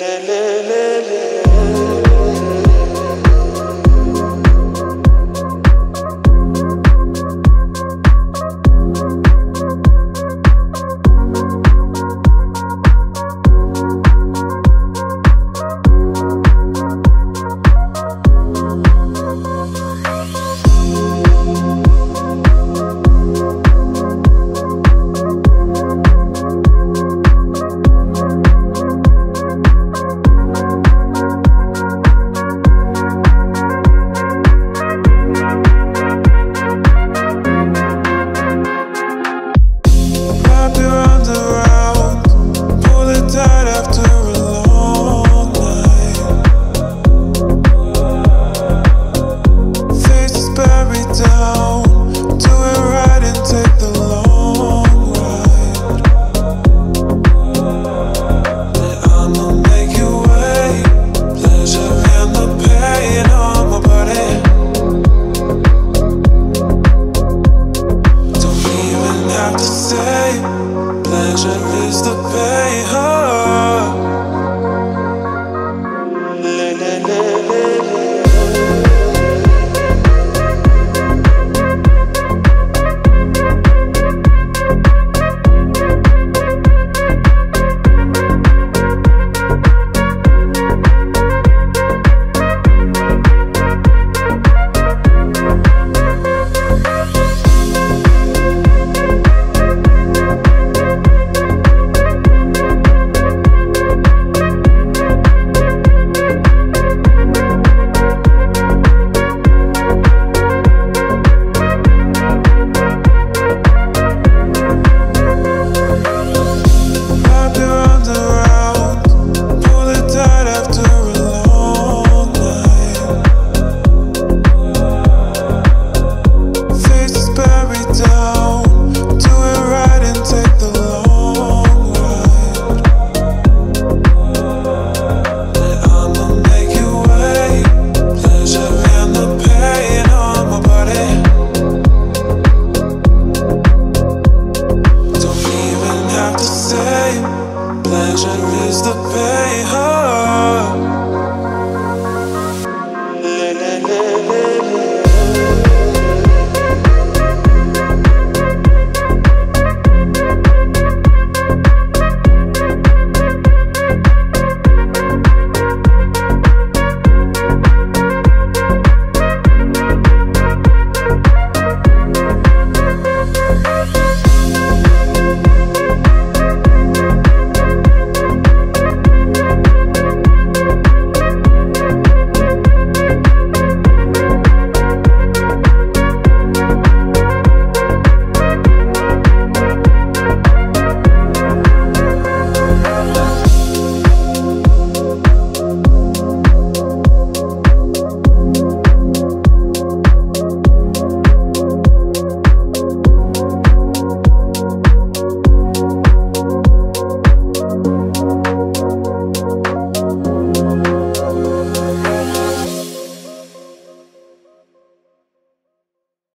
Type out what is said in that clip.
Wrap the pain.